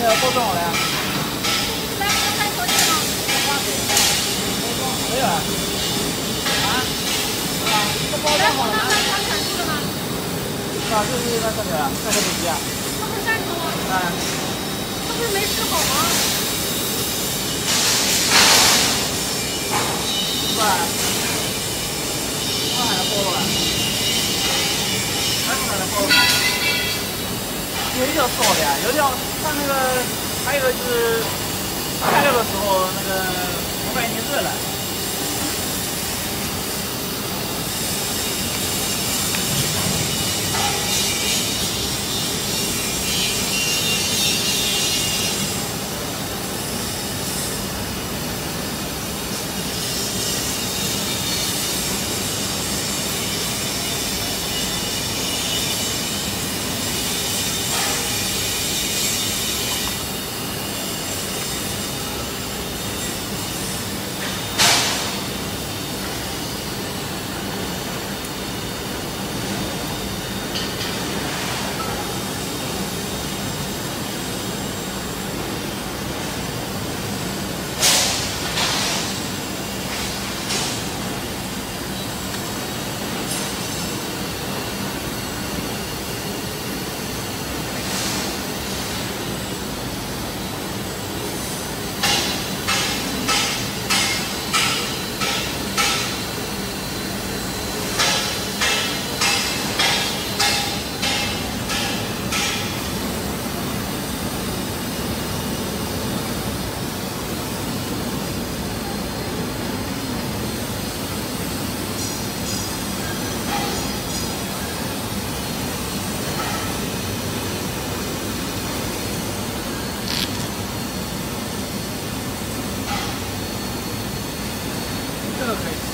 多重嘞？来，我再说一个没有啊？啊？啊？这包装好了吗？是吧？就是那个的，那个东西啊。这不是汕头？啊。这不是没吃好吗？是吧？上海的菠萝啊？还是哪的菠萝？有一条是好的呀，有一条它那个，还有一个就是开料的时候那个模板已经热了。Yeah, okay.